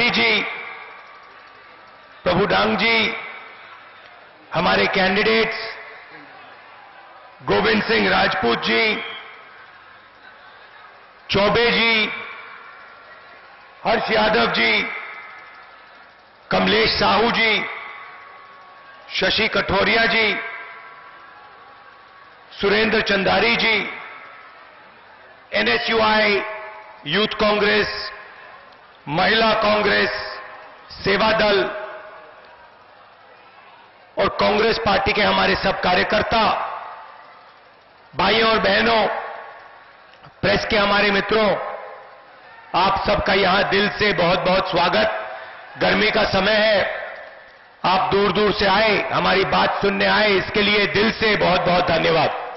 त्रिपाठी जी, प्रभु डांग जी, हमारे candidates Govind Singh Rajput ji, Choubey ji, Harsh Yadav ji, Kamlesh Sahu ji, Shashi Kathoria ji, Surendra Chandari ji NSUI youth Congress महिला कांग्रेस, सेवा दल और Congress party के हमारे सब कार्यकर्ता, भाइयों और बहनों, प्रेस के हमारे मित्रों, आप सबका यहाँ दिल से बहुत बहुत स्वागत। गर्मी का समय है। आप दूर दूर से आए, हमारी बात सुनने आए, इसके लिए दिल से बहुत बहुत धन्यवाद।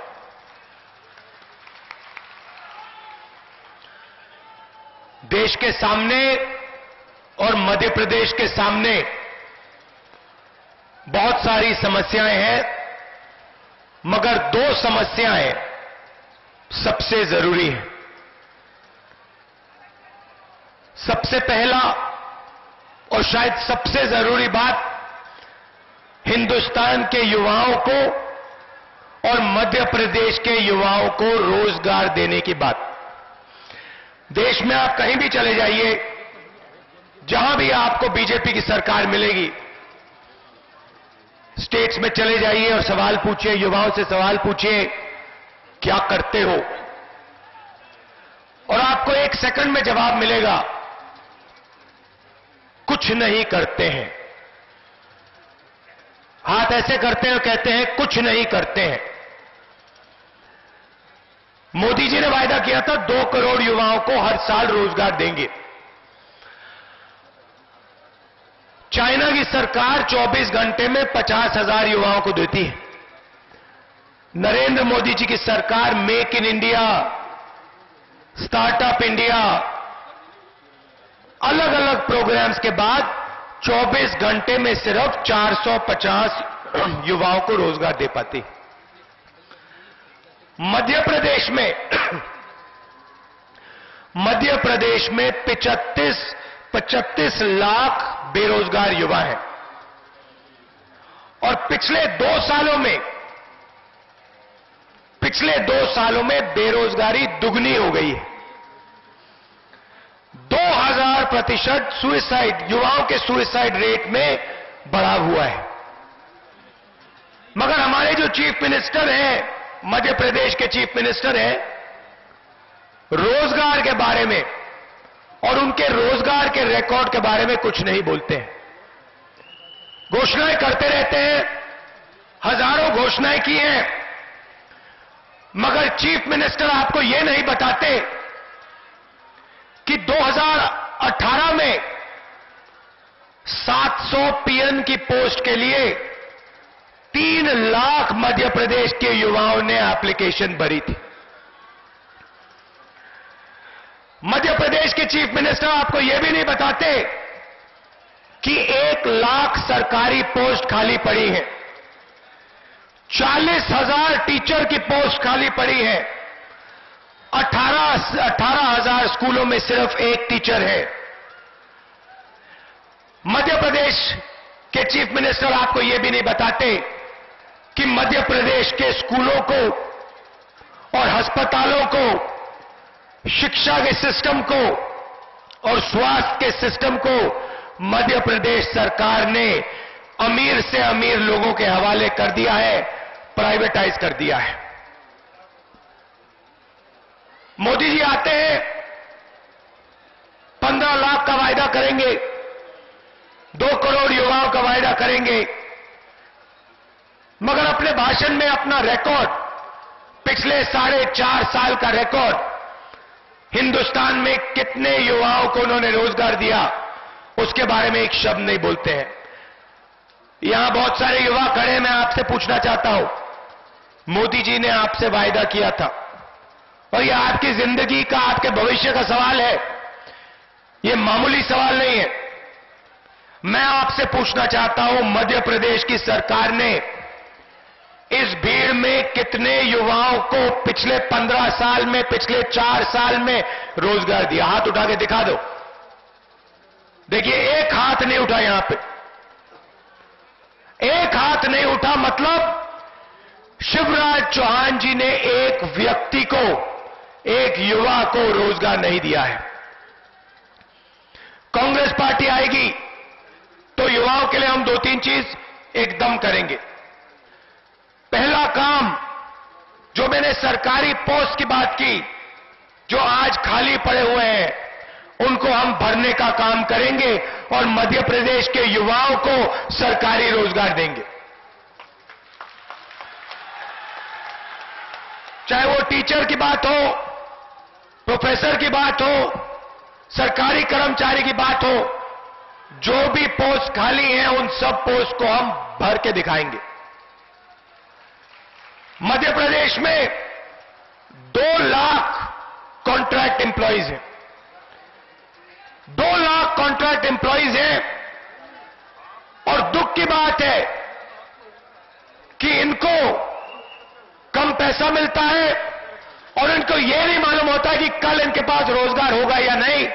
देश के सामने और मध्य प्रदेश के सामने बहुत सारी समस्याएँ हैं, मगर दो समस्याएँ सबसे ज़रूरी हैं। सबसे पहला और शायद सबसे ज़रूरी बात, हिंदुस्तान के युवाओं को और मध्य प्रदेश के युवाओं को रोज़गार देने की बात। देश में आप कहीं भी चले जाइए, जहाँ भी आपको बीजेपी की सरकार मिलेगी, स्टेट्स में चले जाइए और सवाल पूछिए, युवाओं से सवाल पूछिए, क्या करते हो? और आपको एक सेकंड में जवाब मिलेगा, कुछ नहीं करते हैं। हाथ ऐसे करते हैं और कहते हैं, कुछ नहीं करते हैं। मोदी जी ने वायदा किया था, दो करोड़ युवाओं को हर साल रोज़गार देंगे। चाइना की सरकार 24 घंटे में पचास हज़ार युवाओं को देती है। नरेंद्र मोदी जी की सरकार make in India, startup India अलग अलग प्रोग्राम्स के बाद 24 घंटे में सिर्फ़ 450 युवाओं को रोज़गार दे पाती मध्य प्रदेश में मध्य प्रदेश में 35 पचतीस लाख बेरोजगार युवा हैं। और पिछले दो सालों में, पिछले दो सालों में बेरोजगारी दुगनी हो गई है। 2000 प्रतिशत सुइसाइड युवाओं के सुइसाइड रेट में बढ़ा हुआ है। मगर हमारे जो चीफ मिनिस्टर हैं मध्य प्रदेश के चीफ मिनिस्टर हैं, रोज़गार के बारे में और उनके रोज़गार के रिकॉर्ड के बारे में कुछ नहीं बोलते हैं। घोषणाएँ करते रहते हैं, हज़ारों घोषणाएँ की हैं, मगर चीफ मिनिस्टर आपको यह नहीं बताते कि 2018 में 700 पीएन की पोस्ट के लिए तीन लाख मध्य प्रदेश के युवाओं ने एप्लीकेशन भरी थी। मध्य प्रदेश के चीफ मिनिस्टर आपको यह भी नहीं बताते कि एक लाख सरकारी पोस्ट खाली पड़ी है। चालीस हज़ार टीचर की पोस्ट खाली पड़ी है। अठारह अठारह हज़ार स्कूलों में सिर्फ़ एक टीचर है। मध्य प्रदेश के चीफ मिनिस्टर आपको यह भी नहीं बताते कि मध्य प्रदेश के स्कूलों को और अस्पतालों को, शिक्षा के सिस्टम को और स्वास्थ्य के सिस्टम को मध्य प्रदेश सरकार ने अमीर से अमीर लोगों के हवाले कर दिया है, प्राइवेटाइज कर दिया है। मोदी जी आते हैं, पंद्रह लाख का वायदा करेंगे, दो करोड़ युवाओं का वायदा करेंगे मगर अपने भाषण में अपना रिकॉर्ड पिछले साढ़े चार साल का रिकॉर्ड हिंदुस्तान में कितने युवाओं को उन्होंने रोज़गार दिया, उसके बारे में एक शब्द नहीं बोलते हैं। यहाँ बहुत सारे युवा खड़े मैं आपसे पूछना चाहता हूँ। मोदी जी ने आपसे वायदा किया था। और यह आपकी ज़िंदगी का, आपके भविष्य का सवाल है। यह मामूली सवाल नहीं है। मैं आपसे पूछना चाहता हूँ, मध्य प्रदेश की सरकार ने इस भीड़ में कितने युवाओं को पिछले पंद्रह साल में, पिछले चार साल में रोज़गार दिया। हाथ उठा के दिखा दो। देखिए, एक हाथ नहीं उठा यहाँ पे। एक हाथ नहीं उठा मतलब शिवराज चौहान जी ने एक व्यक्ति को, एक युवा को रोज़गार नहीं दिया है। कांग्रेस पार्टी आएगी तो युवाओं के लिए हम दो तीन चीज़ एकदम करेंगे पहला काम सरकारी पोस्ट की बात की, जो आज खाली पड़े हुए हैं, उनको हम भरने का काम करेंगे और मध्य प्रदेश के युवाओं को सरकारी रोज़गार देंगे। चाहे वो टीचर की बात हो, प्रोफेसर की बात हो, सरकारी कर्मचारी की बात हो, जो भी पोस्ट खाली हैं, उन सब पोस्ट को हम भर के दिखाएँगे। मध्य प्रदेश में दो लाख कॉन्ट्रैक्ट एम्प्लॉयज़ हैं। दो लाख कॉन्ट्रैक्ट एम्प्लॉयज़ हैं। और दुख की बात है कि इनको कम पैसा मिलता है और इनको यह नहीं मालूम होता कि कल इनके पास रोज़गार होगा या नहीं।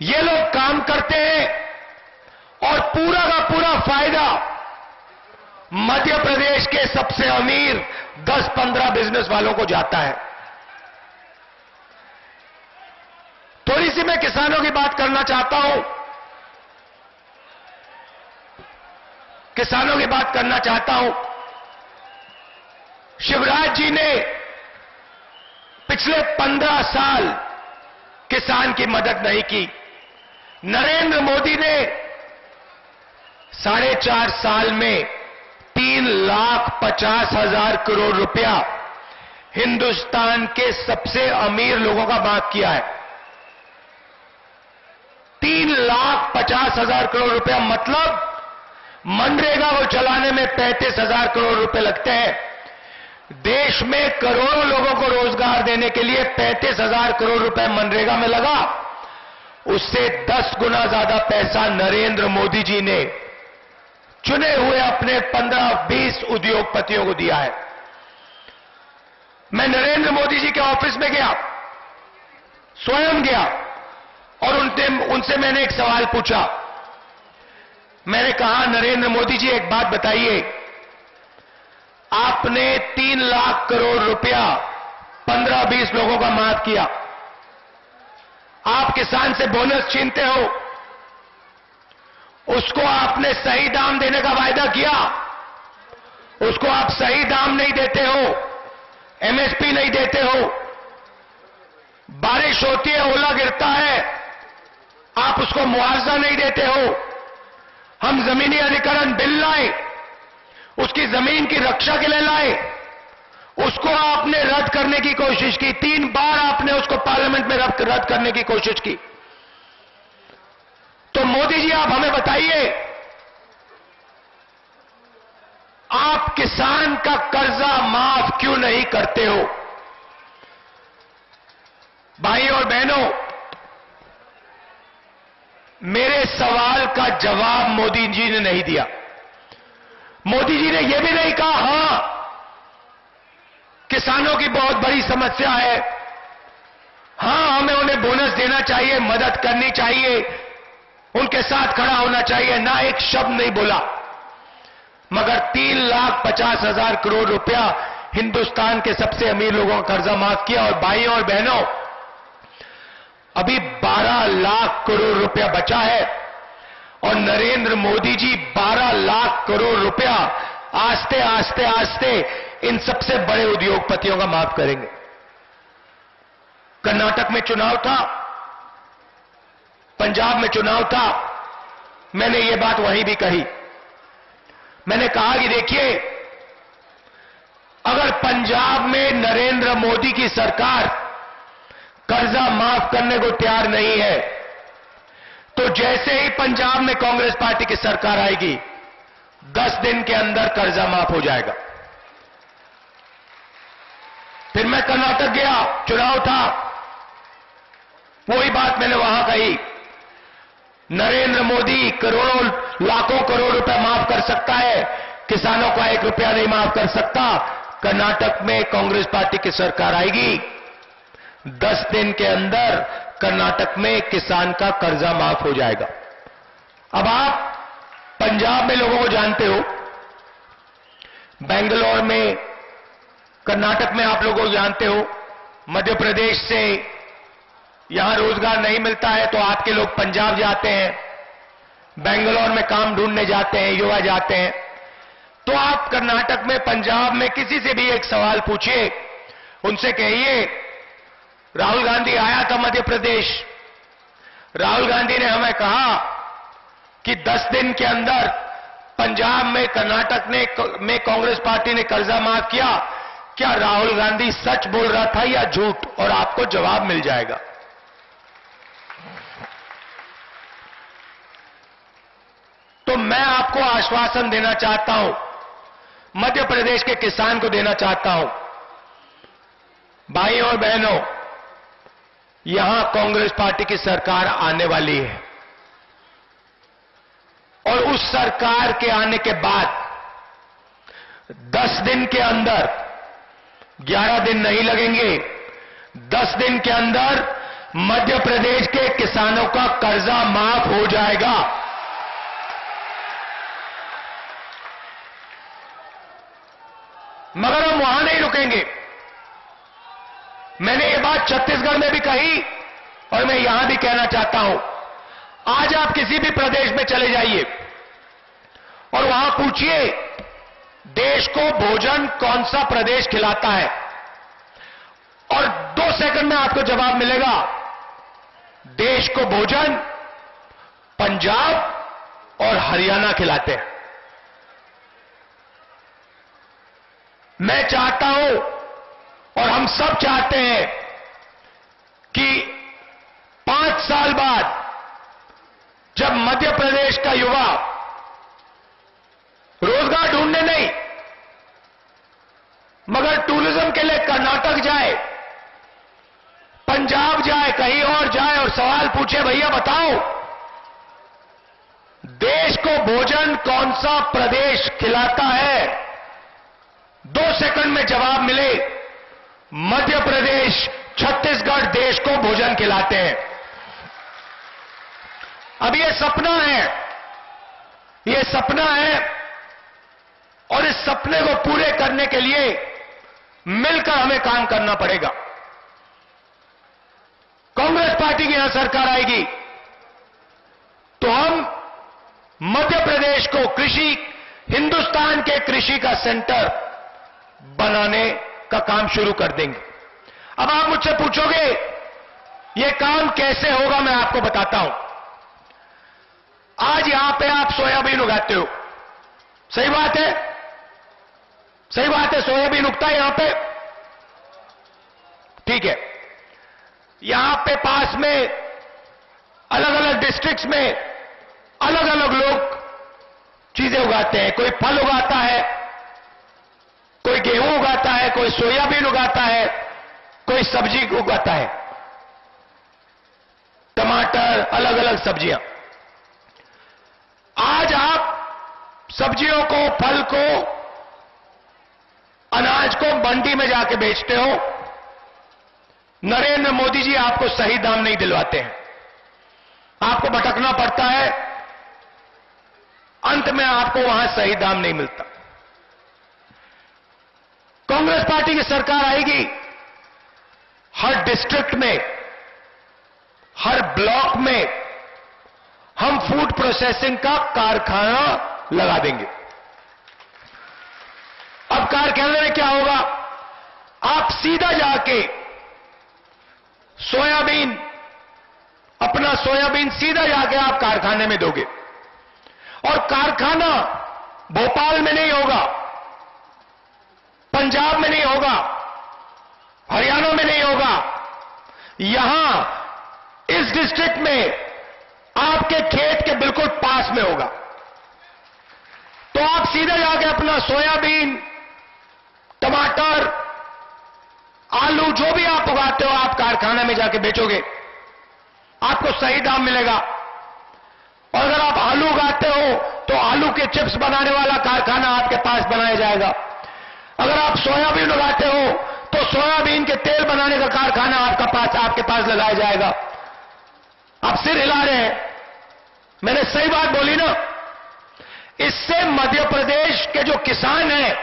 ये लोग काम करते हैं और पूरा का पूरा फ़ायदा मध्य प्रदेश के सबसे अमीर 10-15 बिज़नेस वालों को जाता है। थोड़ी सी मैं किसानों की बात करना चाहता हूँ। किसानों की बात करना चाहता हूँ। शिवराज जी ने पिछले पंद्रह साल किसान की मदद नहीं की। नरेंद्र मोदी ने साढ़े चार साल में तीन लाख पचास हज़ार करोड़ रुपया हिंदुस्तान के सबसे अमीर लोगों का माफ़ किया है। तीन लाख पचास हज़ार करोड़ रुपया मतलब मनरेगा को चलाने में पैंतीस हज़ार करोड़ रुपए लगते हैं। देश में करोड़ों लोगों को रोज़गार देने के लिए पैंतीस हज़ार करोड़ रुपए मनरेगा में लगा। उससे दस गुना ज़्यादा पैसा नरेंद्र मोदी जी ने चुने हुए अपने पंद्रह बीस उद्योगपतियों को दिया है। मैं नरेंद्र मोदी जी के ऑफ़िस में गया, स्वयं गया, और उनसे उनसे मैंने एक सवाल पूछा। मैंने कहा, नरेंद्र मोदी जी, एक बात बताइए, आपने तीन लाख करोड़ रुपया पंद्रह बीस लोगों का माफ़ किया। आप किसान से बोनस छीनते हो उसको आपने सही दाम देने का वायदा किया। उसको आप सही दाम नहीं देते हो एमएसपी नहीं देते हो। बारिश होती है, ओला गिरता है, आप उसको मुआवजा नहीं देते हो। हम जमीनी अधिकरण बिल लाए, उसकी ज़मीन की रक्षा के लिए लाए। उसको आपने रद्द करने की कोशिश की, तीन बार आपने उसको पार्लियामेंट में रद्द करने की कोशिश की। तो मोदी जी, आप हमें बताइए, आप किसान का कर्जा माफ़ क्यों नहीं करते हो? भाई और बहनों, मेरे सवाल का जवाब मोदी जी ने नहीं दिया। मोदी जी ने यह भी नहीं कहा, हाँ, किसानों की बहुत बड़ी समस्या है। हाँ, हमें उन्हें बोनस देना चाहिए, मदद करनी चाहिए उनके साथ खड़ा होना चाहिए। ना एक शब्द नहीं बोला। मगर तीन लाख पचास हज़ार करोड़ रुपया हिंदुस्तान के सबसे अमीर लोगों का कर्जा माफ़ किया और भाइयों और बहनों, अभी 12 लाख करोड़ रुपया बचा है। और नरेंद्र मोदी जी 12 लाख करोड़ रुपया आस्ते आस्ते आस्ते इन सबसे बड़े उद्योगपतियों का माफ़ करेंगे। कर्नाटक में चुनाव था पंजाब में चुनाव था, मैंने ये बात वहीं भी कही। मैंने कहा कि देखिए, अगर पंजाब में नरेंद्र मोदी की सरकार कर्जा माफ़ करने को तैयार नहीं है तो जैसे ही पंजाब में कांग्रेस पार्टी की सरकार आएगी, दस दिन के अंदर कर्जा माफ़ हो जाएगा। फिर मैं कर्नाटक गया, चुनाव था, वही बात मैंने वहाँ कही। नरेंद्र मोदी करोड़ों, लाखों करोड़ रुपए माफ़ कर सकता है। किसानों का एक रुपया नहीं माफ़ कर सकता। कर्नाटक में कांग्रेस पार्टी की सरकार आएगी। दस दिन के अंदर कर्नाटक में किसान का कर्जा माफ़ हो जाएगा। अब आप पंजाब में लोगों को जानते हो, बेंगलोर में, कर्नाटक में आप लोगों को जानते हो, मध्य प्रदेश से यहाँ रोज़गार नहीं मिलता है तो आपके लोग पंजाब जाते हैं, बेंगलोर में काम ढूँढने जाते हैं, युवा जाते हैं। तो आप कर्नाटक में, पंजाब में किसी से भी एक सवाल पूछिए, उनसे कहिए, राहुल गांधी आया था मध्य प्रदेश। राहुल गांधी ने हमें कहा कि 10 दिन के अंदर पंजाब में, कर्नाटक ने, में कांग्रेस पार्टी ने कर्जा माफ़ किया। क्या राहुल गांधी सच बोल रहा था या झूठ? और आपको जवाब मिल जाएगा। तो मैं आपको आश्वासन देना चाहता हूँ। मध्य प्रदेश के किसान को देना चाहता हूँ। भाइयों और बहनों, यहाँ कांग्रेस पार्टी की सरकार आने वाली है। और उस सरकार के आने के बाद 10 दिन के अंदर 11 दिन नहीं लगेंगे 10 दिन के अंदर मध्य प्रदेश के किसानों का कर्जा माफ़ हो जाएगा। मगर हम वहाँ नहीं रुकेंगे। मैंने ये बात छत्तीसगढ़ में भी कही और मैं यहाँ भी कहना चाहता हूँ, आज आप किसी भी प्रदेश में चले जाइए और वहाँ पूछिए, देश को भोजन कौन सा प्रदेश खिलाता है? और दो सेकंड में आपको जवाब मिलेगा, देश को भोजन पंजाब और हरियाणा खिलाते हैं। मैं चाहता हूँ, और हम सब चाहते हैं कि पाँच साल बाद जब मध्य प्रदेश का युवा रोज़गार ढूँढने नहीं, मगर टूरिज़्म के लिए कर्नाटक जाए, पंजाब जाए, कहीं और जाए और सवाल पूछे, भैया, बताओ, देश को भोजन कौन सा प्रदेश खिलाता है? दो सेकंड में जवाब मिले। मध्य प्रदेश, छत्तीसगढ़ देश को भोजन खिलाते हैं। अब ये सपना है। ये सपना है और इस सपने को पूरे करने के लिए मिलकर हमें काम करना पड़ेगा। कांग्रेस पार्टी की यहाँ सरकार आएगी। तो हम मध्य प्रदेश को कृषि, हिंदुस्तान के कृषि का सेंटर बनाने का काम शुरू कर देंगे। अब आप मुझसे पूछोगे यह काम कैसे होगा मैं आपको बताता हूँ। आज यहाँ पे आप सोयाबीन उगाते हो। सही बात है? सही बात है, सोयाबीन उगता है यहाँ पे? ठीक है। यहाँ पे पास में अलग अलग डिस्ट्रिक्ट्स में अलग अलग लोग चीज़ें उगाते हैं। कोई फल उगाता है कोई गेहूँ उगाता है, कोई सोयाबीन उगाता है, कोई सब्ज़ी उगाता है। टमाटर अलग अलग सब्ज़ियाँ। आज आप सब्जियों को, फल को, अनाज को मंडी में जाके बेचते हो, नरेंद्र मोदी जी आपको सही दाम नहीं दिलवाते हैं। आपको भटकना पड़ता है, अंत में आपको वहाँ सही दाम नहीं मिलता। कांग्रेस पार्टी की सरकार आएगी, हर डिस्ट्रिक्ट में, हर ब्लॉक में हम फ़ूड प्रोसेसिंग का कारखाना लगा देंगे। अब कारखाने में क्या होगा? आप सीधा जाके सोयाबीन, अपना सोयाबीन सीधा जाके आप कारखाने में दोगे। और कारखाना भोपाल में नहीं होगा पंजाब में नहीं होगा, हरियाणा में नहीं होगा। यहाँ इस डिस्ट्रिक्ट में आपके खेत के बिल्कुल पास में होगा। तो आप सीधे जाके अपना सोयाबीन, टमाटर, आलू जो भी आप उगाते हो, आप कारखाने में जाके बेचोगे। आपको सही दाम मिलेगा। और अगर आप आलू उगाते हो तो आलू के चिप्स बनाने वाला कारखाना आपके पास बनाया जाएगा। अगर आप सोयाबीन उगाते हो तो सोयाबीन के तेल बनाने का कारखाना आपका पास, आपके पास लगाया जाएगा। आप सिर हिला रहे हैं। मैंने सही बात बोली ना? इससे मध्य प्रदेश के जो किसान हैं,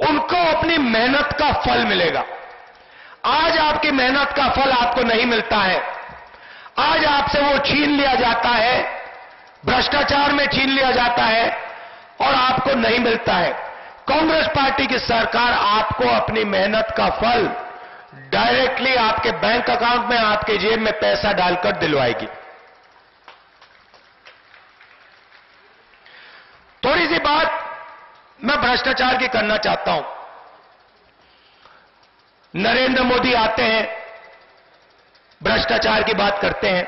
उनको अपनी मेहनत का फल मिलेगा। आज आपकी मेहनत का फल आपको नहीं मिलता है। आज आपसे वो छीन लिया जाता है, भ्रष्टाचार में छीन लिया जाता है और आपको नहीं मिलता है। कांग्रेस पार्टी की सरकार आपको अपनी मेहनत का फल डायरेक्टली आपके बैंक अकाउंट में, आपके जेब में पैसा डालकर दिलवाएगी। थोड़ी सी बात मैं भ्रष्टाचार की करना चाहता हूँ। नरेंद्र मोदी आते हैं, भ्रष्टाचार की बात करते हैं।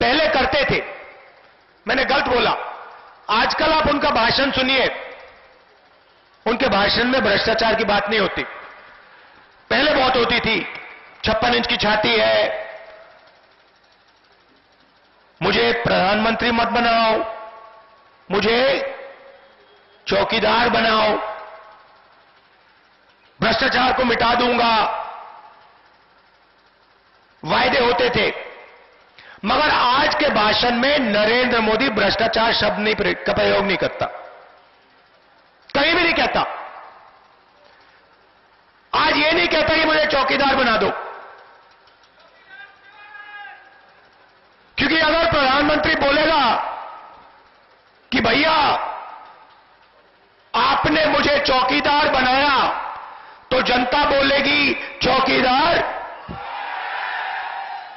पहले करते थे। मैंने गलत बोला। आजकल आप उनका भाषण सुनिए। उनके भाषण में भ्रष्टाचार की बात नहीं होती। पहले बहुत होती थी, छप्पन इंच की छाती है। मुझे प्रधानमंत्री मत बनाओ, मुझे चौकीदार बनाओ, भ्रष्टाचार को मिटा दूँगा। वायदे होते थे, मगर आज के भाषण में नरेंद्र मोदी भ्रष्टाचार शब्द नहीं का प्रयोग नहीं करता। कहीं भी नहीं कहता। आज ये नहीं कहता कि मुझे चौकीदार बना दो। क्योंकि अगर प्रधानमंत्री बोलेगा कि भैया, आपने मुझे चौकीदार बनाया तो जनता बोलेगी, चौकीदार?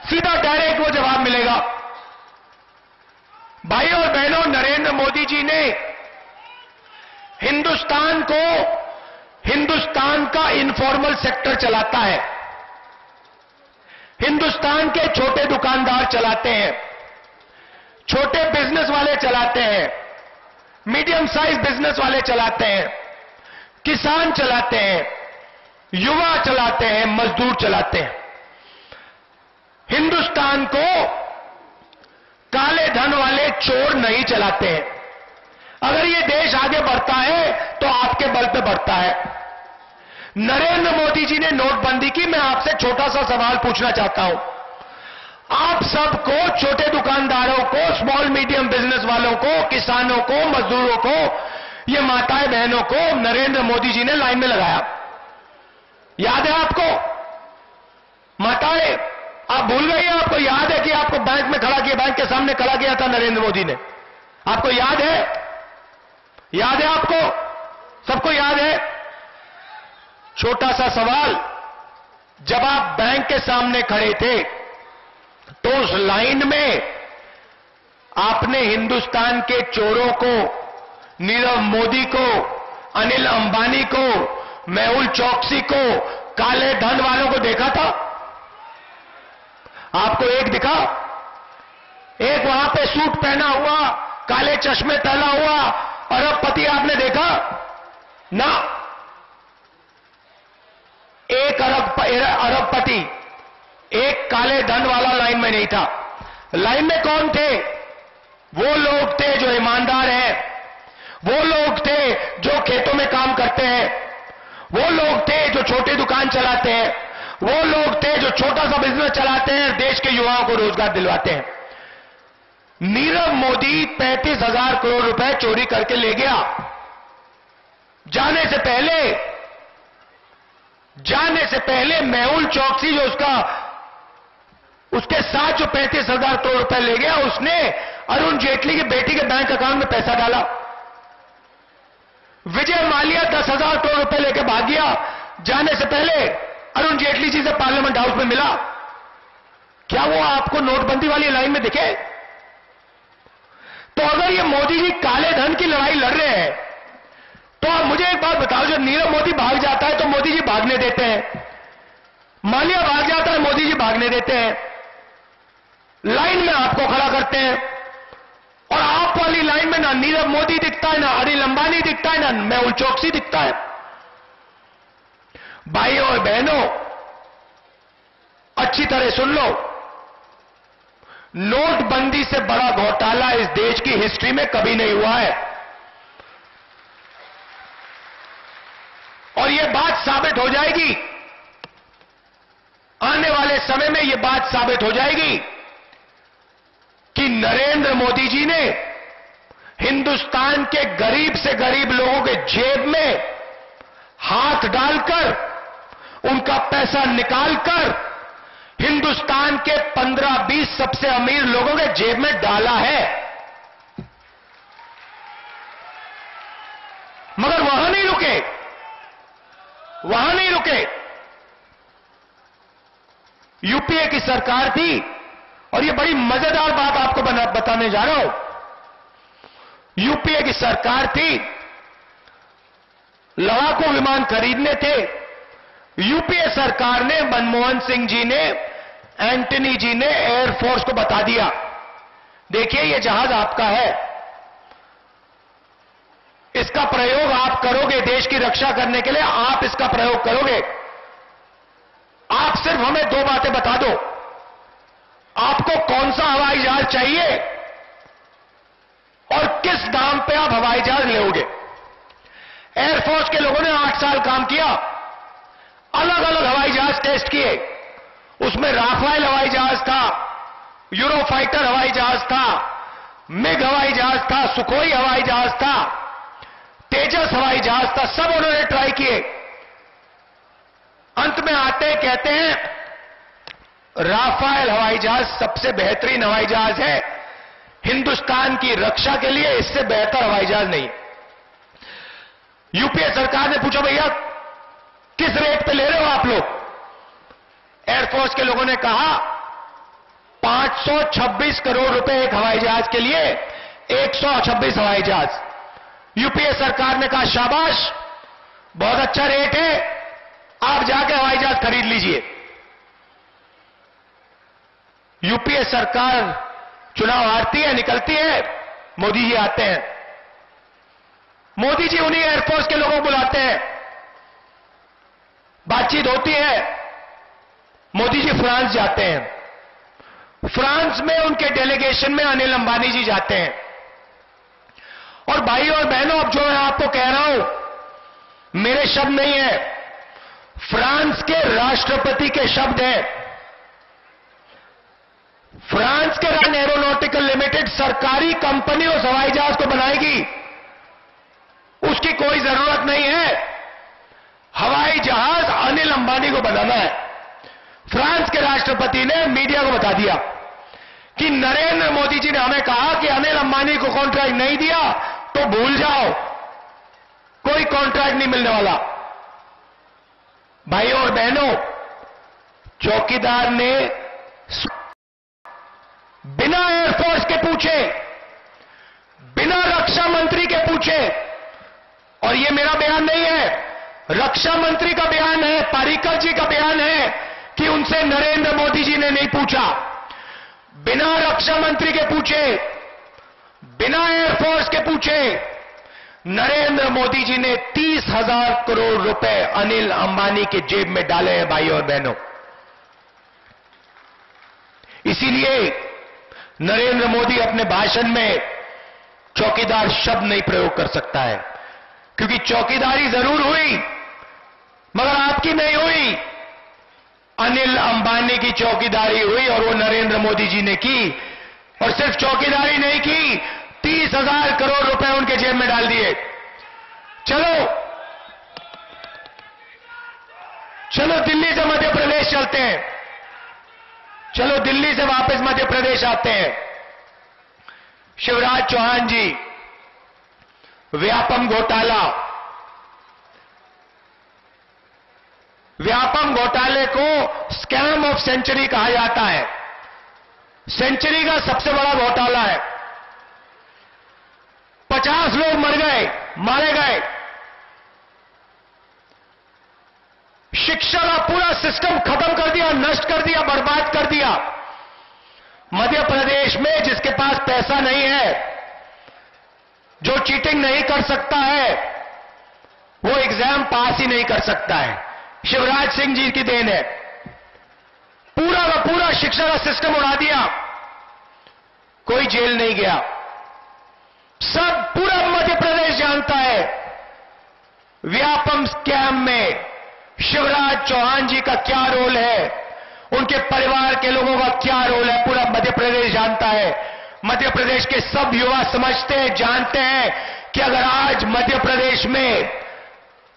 सीधा डायरेक्ट वो जवाब मिलेगा भाई और बहनों नरेंद्र मोदी जी ने हिंदुस्तान को हिंदुस्तान का इनफॉर्मल सेक्टर चलाता है। हिंदुस्तान के छोटे दुकानदार चलाते हैं, छोटे बिज़नेस वाले चलाते हैं मीडियम साइज़ बिज़नेस वाले चलाते हैं, किसान चलाते हैं, युवा चलाते हैं, मजदूर चलाते हैं। हिंदुस्तान को काले धन वाले चोर नहीं चलाते हैं। अगर ये देश आगे बढ़ता है तो आपके बल पे बढ़ता है। नरेंद्र मोदी जी ने नोटबंदी की, मैं आपसे छोटा सा सवाल पूछना चाहता हूँ। आप सबको, छोटे दुकानदारों को स्मॉल मीडियम बिज़नेस वालों को, किसानों को, मजदूरों को, ये माताएँ बहनों को नरेंद्र मोदी जी ने लाइन में लगाया। याद है आपको? माताएँ, आप भूल गई आपको याद है कि आपको बैंक में खड़ा किया, बैंक के सामने खड़ा किया था नरेंद्र मोदी ने। आपको याद है? याद है आपको? सबको याद है? छोटा सा सवाल, जब आप बैंक के सामने खड़े थे तो उस लाइन में आपने हिंदुस्तान के चोरों को, नीरव मोदी को, अनिल अंबानी को, मेहुल चौकसी को, काले धन वालों को देखा था? आपको एक दिखा? एक वहाँ पे सूट पहना हुआ, काले चश्मे पहना हुआ अरबपति आपने देखा? ना। एक अरब अरबपति। एक काले धन वाला लाइन में नहीं था। लाइन में कौन थे? वो लोग थे जो ईमानदार हैं। वो लोग थे जो खेतों में काम करते हैं। वो लोग थे जो छोटी दुकान चलाते हैं। वो लोग थे जो छोटा सा बिज़नेस चलाते हैं देश के युवाओं को रोज़गार दिलवाते हैं। नीरव मोदी पैंतीस हज़ार करोड़ रुपए चोरी करके ले गया। जाने से पहले, जाने से पहले मेहुल चौकसी जो उसका, उसके साथ जो पैंतीस हज़ार करोड़ रुपए ले गया, उसने अरुण जेटली की बेटी के बैंक अकाउंट में पैसा डाला। विजय मालिया दस हज़ार करोड़ रुपए लेकर भाग गया। जाने से पहले अरुण जेटली जी से पार्लियामेंट हाउस में मिला। क्या वो आपको नोटबंदी वाली लाइन में दिखे? तो अगर ये मोदी जी काले धन की लड़ाई लड़ रहे हैं तो आप मुझे एक बात बताओ, जब नीरव मोदी भाग जाता है तो मोदी जी भागने देते हैं। मालिया भाग जाता है, मोदी जी भागने देते हैं। लाइन में आपको खड़ा करते हैं। और आप वाली लाइन में ना नीरव मोदी दिखता है, ना अनिल अंबानी दिखता है, ना मेहुल चौकसी दिखता है। भाइयों और बहनों, अच्छी तरह सुन लो। नोटबंदी से बड़ा घोटाला इस देश की हिस्ट्री में कभी नहीं हुआ है। और यह बात साबित हो जाएगी। आने वाले समय में यह बात साबित हो जाएगी कि नरेंद्र मोदी जी ने हिंदुस्तान के गरीब से गरीब लोगों के जेब में हाथ डालकर, उनका पैसा निकालकर हिंदुस्तान के 15-20 सबसे अमीर लोगों के जेब में डाला है। मगर वहाँ नहीं रुके। वहाँ नहीं रुके। यूपीए की सरकार थी, और यह बड़ी मज़ेदार बात आपको बताने जा रहा हूँ। यूपीए की सरकार थी, लड़ाकू विमान खरीदने थे यूपीए सरकार ने, मनमोहन सिंह जी ने, एंटनी जी ने एयरफोर्स को बता दिया। देखिए यह जहाज़ आपका है। इसका प्रयोग आप करोगे देश की रक्षा करने के लिए, आप इसका प्रयोग करोगे। आप सिर्फ़ हमें दो बातें बता दो। आपको कौन सा हवाई जहाज़ चाहिए? और किस दाम पे आप हवाई जहाज़ लोगे एयरफोर्स के लोगों ने आठ साल काम किया। अलग अलग हवाई जहाज़ टेस्ट किए। उसमें राफेल हवाई जहाज़ था, यूरोफाइटर हवाई जहाज़ था, मिग हवाई जहाज़ था, सुखोई हवाई जहाज़ था, तेजस हवाई जहाज़ था, सब उन्होंने ट्राई किए। अंत में आते कहते हैं, राफेल हवाई जहाज़ सबसे बेहतरीन हवाई जहाज़ है। हिंदुस्तान की रक्षा के लिए इससे बेहतर हवाई जहाज़ नहीं। यूपीए सरकार ने पूछा, भैया किस रेट पे ले रहे हो आप लोग? एयरफोर्स के लोगों ने कहा 526 करोड़ रुपए एक हवाई जहाज़ के लिए 126 हवाई जहाज़। यूपीए सरकार ने कहा, शाबाश, बहुत अच्छा रेट है, आप जाके हवाई जहाज़ खरीद लीजिए। यूपीए सरकार चुनाव हारती है, निकलती है, मोदी जी आते हैं। मोदी जी उन्हीं एयरफोर्स के लोगों को बुलाते हैं। बातचीत होती है। मोदी जी फ्रांस जाते हैं। फ्रांस में उनके डेलीगेशन में अनिल अंबानी जी जाते हैं। और भाई और बहनों, अब जो मैं आपको कह रहा हूँ, मेरे शब्द नहीं है। फ्रांस के राष्ट्रपति के शब्द हैं। फ्रांस के रन एरोनॉटिकल लिमिटेड सरकारी कंपनी उस हवाई जहाज़ को बनाएगी। उसकी कोई ज़रूरत नहीं है। हवाई जहाज़ अनिल अंबानी को बनाना है। फ्रांस के राष्ट्रपति ने मीडिया को बता दिया कि नरेंद्र मोदी जी ने हमें कहा कि अनिल अंबानी को कॉन्ट्रैक्ट नहीं दिया तो भूल जाओ। कोई कॉन्ट्रैक्ट नहीं मिलने वाला। भाइयों और बहनों, चौकीदार ने बिना एयरफोर्स के पूछे, बिना रक्षा मंत्री के पूछे, और यह मेरा बयान नहीं है। रक्षा मंत्री का बयान है, पारिकर जी का बयान है कि उनसे नरेंद्र मोदी जी ने नहीं पूछा। बिना रक्षा मंत्री के पूछे, बिना एयरफोर्स के पूछे, नरेंद्र मोदी जी ने तीस हज़ार करोड़ रुपए अनिल अंबानी के जेब में डाले हैं, भाई और बहनों। इसीलिए नरेंद्र मोदी अपने भाषण में चौकीदार शब्द नहीं प्रयोग कर सकता है, क्योंकि चौकीदारी ज़रूर हुई। मगर आपकी नहीं हुई। अनिल अंबानी की चौकीदारी हुई और वो नरेंद्र मोदी जी ने की। और सिर्फ़ चौकीदारी नहीं की, तीस हज़ार करोड़ रुपए उनके जेब में डाल दिए। चलो। चलो दिल्ली से मध्य प्रदेश चलते हैं। चलो दिल्ली से वापस मध्य प्रदेश आते हैं। शिवराज चौहान जी, व्यापम घोटाला। व्यापम घोटाले को स्कैम ऑफ़ सेंचुरी कहा जाता है। सेंचुरी का सबसे बड़ा घोटाला है। पचास लोग मर गए, मारे गए। शिक्षा का पूरा सिस्टम खत्म कर दिया, नष्ट कर दिया, बर्बाद कर दिया। मध्य प्रदेश में जिसके पास पैसा नहीं है, जो चीटिंग नहीं कर सकता है, वो एग्ज़ाम पास ही नहीं कर सकता है। शिवराज सिंह जी की देन है। पूरा का पूरा शिक्षा का सिस्टम उड़ा दिया। कोई जेल नहीं गया। सब पूरा मध्य प्रदेश जानता है। व्यापम स्कैम में शिवराज चौहान जी का क्या रोल है? उनके परिवार के लोगों का क्या रोल है? पूरा मध्य प्रदेश जानता है। मध्य प्रदेश के सब युवा समझते हैं, जानते हैं कि अगर आज मध्य प्रदेश में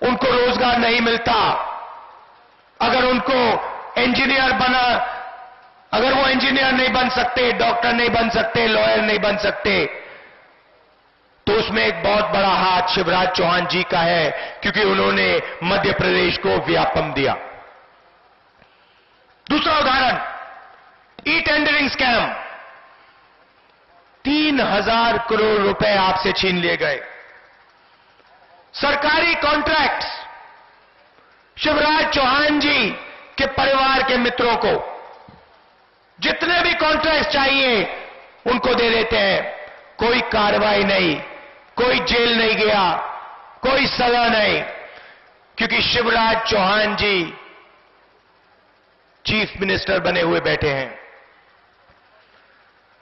उनको रोज़गार नहीं मिलता अगर उनको इंजीनियर बना, अगर वो इंजीनियर नहीं बन सकते डॉक्टर नहीं बन सकते लॉयर नहीं बन सकते तो उसमें एक बहुत बड़ा हाथ शिवराज चौहान जी का है, क्योंकि उन्होंने मध्य प्रदेश को व्यापम दिया। दूसरा उदाहरण ई टेंडरिंग स्कैम तीन हज़ार करोड़ रुपए आपसे छीन लिए गए। सरकारी कॉन्ट्रैक्ट्स शिवराज चौहान जी के परिवार के मित्रों को जितने भी कॉन्ट्रैक्ट चाहिए, उनको दे देते हैं। कोई कार्रवाई नहीं, कोई जेल नहीं गया, कोई सजा नहीं। क्योंकि शिवराज चौहान जी चीफ मिनिस्टर बने हुए बैठे हैं।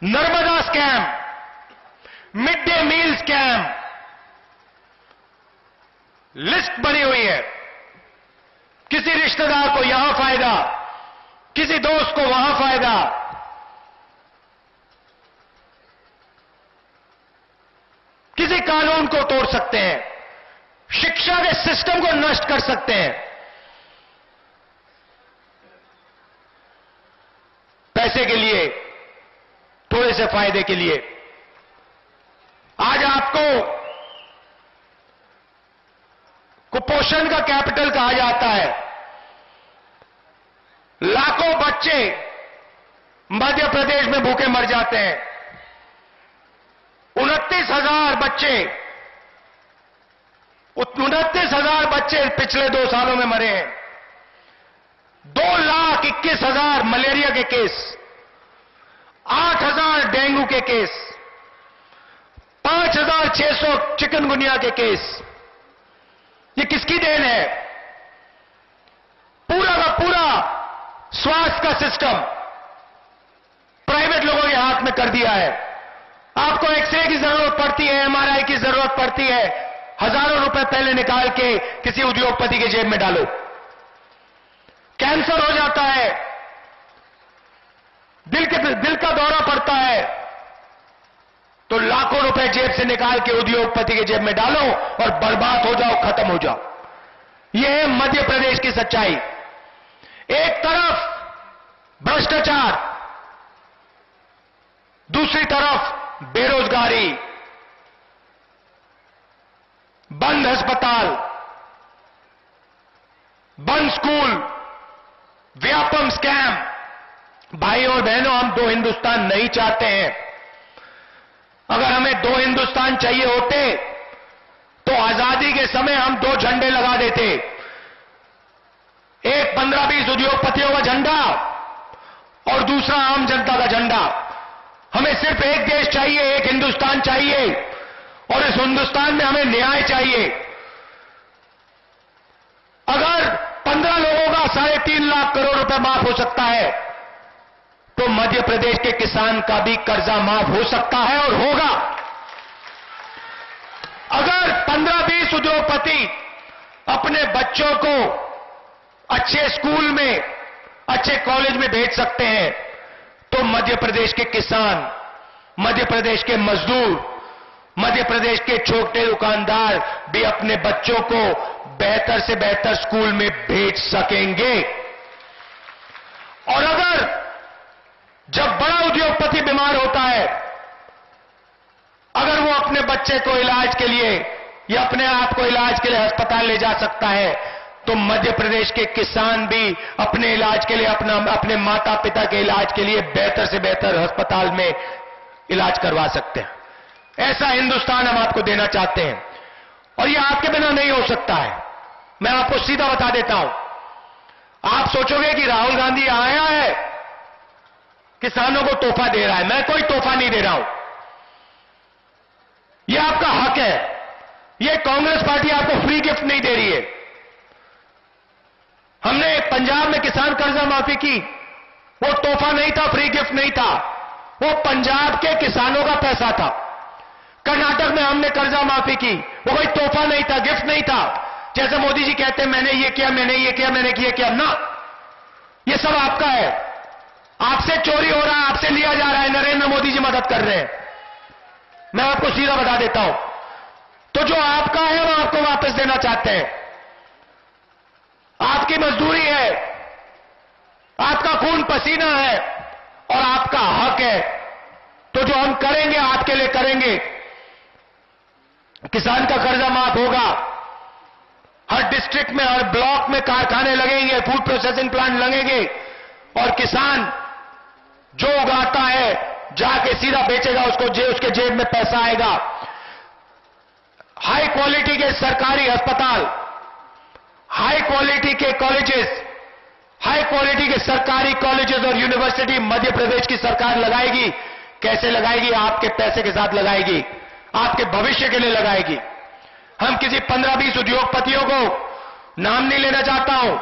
Narmada scam, mid day meal scam, list बनी हुई है। किसी रिश्तेदार को यहाँ फ़ायदा, किसी दोस्त को वहाँ फ़ायदा। किसी कानून को तोड़ सकते हैं, शिक्षा के सिस्टम को नष्ट कर सकते हैं। पैसे के लिए, थोड़े से फ़ायदे के लिए। आज आपको कुपोषण का कैपिटल कहा जाता है। लाखों बच्चे मध्य प्रदेश में भूखे मर जाते हैं। उनतीस हज़ार बच्चे, उनतीस हज़ार बच्चे पिछले दो सालों में मरे हैं। दो लाख इक्कीस हज़ार मलेरिया के केस, आठ हज़ार डेंगू के केस, पाँच हज़ार छह सौ चिकनगुनिया के केस ये किसकी देन है? पूरा का पूरा स्वास्थ्य का सिस्टम प्राइवेट लोगों के हाथ में कर दिया है। आपको एक्सरे की ज़रूरत पड़ती है एमआरआई की ज़रूरत पड़ती है। हज़ारों रुपए पहले निकाल के किसी उद्योगपति के जेब में डालो। कैंसर हो जाता है। दिल के, दिल का दौरा पड़ता है। तो लाखों रुपए जेब से निकाल के उद्योगपति के जेब में डालो और बर्बाद हो जाओ, खत्म हो जाओ। यह है मध्य प्रदेश की सच्चाई। एक तरफ़ भ्रष्टाचार, दूसरी तरफ़ बेरोजगारी, बंद अस्पताल, बंद स्कूल, व्यापम स्कैम। भाई और बहनों, हम दो हिंदुस्तान नहीं चाहते हैं। अगर हमें दो हिंदुस्तान चाहिए होते तो आज़ादी के समय हम दो झंडे लगा देते। एक पंद्रह बीस उद्योगपतियों का झंडा, और दूसरा आम जनता का झंडा। हमें सिर्फ़ एक देश चाहिए, एक हिंदुस्तान चाहिए, और इस हिंदुस्तान में हमें न्याय चाहिए। अगर पंद्रह लोगों का साढ़े तीन लाख करोड़ रुपए माफ़ हो सकता है तो मध्य प्रदेश के किसान का भी कर्जा माफ़ हो सकता है और होगा। अगर पंद्रह बीस उद्योगपति अपने बच्चों को अच्छे स्कूल में, अच्छे कॉलेज में भेज सकते हैं तो मध्य प्रदेश के किसान, मध्य प्रदेश के मजदूर, मध्य प्रदेश के छोटे दुकानदार भी अपने बच्चों को बेहतर से बेहतर स्कूल में भेज सकेंगे। और अगर जब बड़ा उद्योगपति बीमार होता है, अगर वो अपने बच्चे को इलाज के लिए या अपने आप को इलाज के लिए अस्पताल ले जा सकता है तो मध्य प्रदेश के किसान भी अपने इलाज के लिए, अपना, अपने माता पिता के इलाज के लिए बेहतर से बेहतर अस्पताल में इलाज करवा सकते हैं। ऐसा हिंदुस्तान हम आपको देना चाहते हैं। और यह आपके बिना नहीं हो सकता है। मैं आपको सीधा बता देता हूँ। आप सोचोगे कि राहुल गांधी आया है किसानों को तोहफा दे रहा है। मैं कोई तोहफा नहीं दे रहा हूँ। यह आपका हक है। यह कांग्रेस पार्टी आपको फ्री गिफ्ट नहीं दे रही है। हमने पंजाब में किसान कर्जा माफ़ी की। वो तोहफा नहीं था, फ्री गिफ्ट नहीं था। वो पंजाब के किसानों का पैसा था। कर्नाटक में हमने कर्जा माफ़ी की। वो कोई तोहफा नहीं था, गिफ्ट नहीं था। जैसे मोदी जी कहते हैं, मैंने ये किया, मैंने ये किया, मैंने किया किया। ना। ये सब आपका है। आपसे चोरी हो रहा है, आपसे लिया जा रहा है, नरेंद्र मोदी जी मदद कर रहे हैं। मैं आपको सीधा बता देता हूँ। तो जो आपका है, वो आपको वापस देना चाहते हैं। आपकी मजदूरी है, आपका खून पसीना है, और आपका हक है। तो जो हम करेंगे, आपके लिए करेंगे। किसान का कर्जा माफ़ होगा। हर डिस्ट्रिक्ट में, हर ब्लॉक में कारखाने लगेंगे फ़ूड प्रोसेसिंग प्लांट लगेंगे, और किसान जो उगाता है, जाके सीधा बेचेगा, उसको जे, उसके जेब में पैसा आएगा। हाई क्वालिटी के सरकारी अस्पताल हाई क्वालिटी के कॉलेजेस हाई क्वालिटी के सरकारी कॉलेजेस और यूनिवर्सिटी मध्य प्रदेश की सरकार लगाएगी। कैसे लगाएगी? आपके पैसे के साथ लगाएगी। आपके भविष्य के लिए लगाएगी। हम किसी पंद्रह बीस उद्योगपतियों को नाम नहीं लेना चाहता हूँ,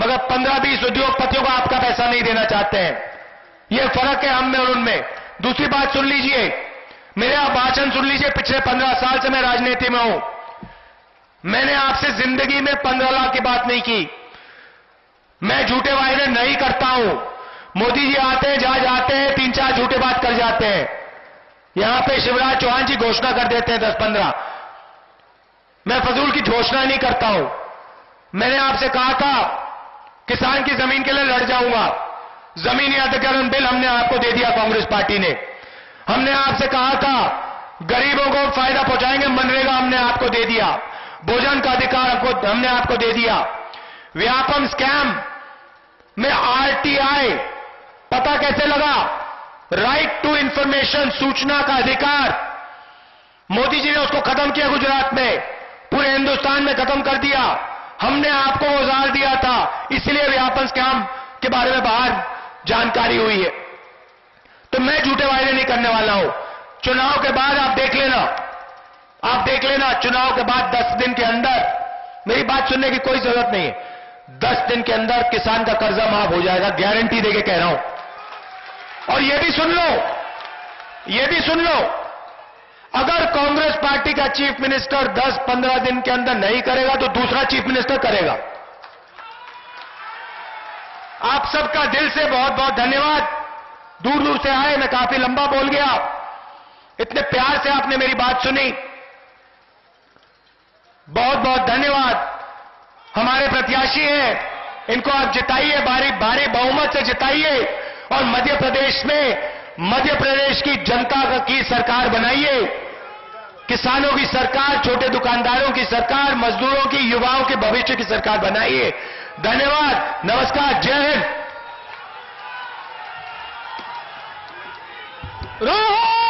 मगर पंद्रह बीस उद्योगपतियों को आपका पैसा नहीं देना चाहते हैं। यह फ़र्क है हम में और उनमें। दूसरी बात सुन लीजिए। मेरे भाषण सुन लीजिए, पिछले पंद्रह साल से मैं राजनीति में हूँ। मैंने आपसे ज़िंदगी में पंद्रह लाख की बात नहीं की। मैं झूठे वायदे नहीं करता हूँ। मोदी जी आते हैं, जहाँ जाते हैं, तीन चार झूठे बात कर जाते हैं। यहाँ पे शिवराज चौहान जी घोषणा कर देते हैं दस पंद्रह। मैं फजूल की घोषणा नहीं करता हूँ। मैंने आपसे कहा था, किसान की ज़मीन के लिए लड़ जाऊँगा। जमीनी अधिकरण बिल हमने आपको दे दिया कांग्रेस पार्टी ने। हमने आपसे कहा था, गरीबों को फ़ायदा पहुंचाएँगे, मनरेगा हमने आपको दे दिया। भोजन का अधिकार को हमने आपको दे दिया। व्यापम स्कैम में आरटीआई, पता कैसे लगा? राइट टू इंफॉर्मेशन सूचना का अधिकार। मोदी जी ने उसको खत्म किया गुजरात में, पूरे हिंदुस्तान में खत्म कर दिया। हमने आपको उजार दिया था, इसलिए व्यापन स्कैम के बारे में बाहर जानकारी हुई है। तो मैं झूठे वायदे नहीं करने वाला हूँ। चुनाव के बाद आप देख लेना। आप देख लेना, चुनाव के बाद दस दिन के अंदर मेरी बात सुनने की कोई ज़रूरत नहीं है। दस दिन के अंदर किसान का कर्जा माफ़ हो जाएगा गारंटी देके कह रहा हूँ। और यह भी सुन लो यह भी सुन लो। अगर कांग्रेस पार्टी का चीफ मिनिस्टर 10-15 दिन के अंदर नहीं करेगा तो दूसरा चीफ मिनिस्टर करेगा। आप सबका दिल से बहुत बहुत धन्यवाद। दूर दूर से आए, मैं काफ़ी लंबा बोल गया। इतने प्यार से आपने मेरी बात सुनी। बहुत बहुत धन्यवाद। हमारे प्रत्याशी हैं, इनको आप जिताइए भारी भारी बहुमत से जिताइए। और मध्य प्रदेश में, मध्य प्रदेश की जनता की सरकार बनाइए। किसानों की सरकार, छोटे दुकानदारों की सरकार, मजदूरों की, युवाओं के भविष्य की सरकार बनाइए। धन्यवाद नमस्कार जय हिंद। राहुल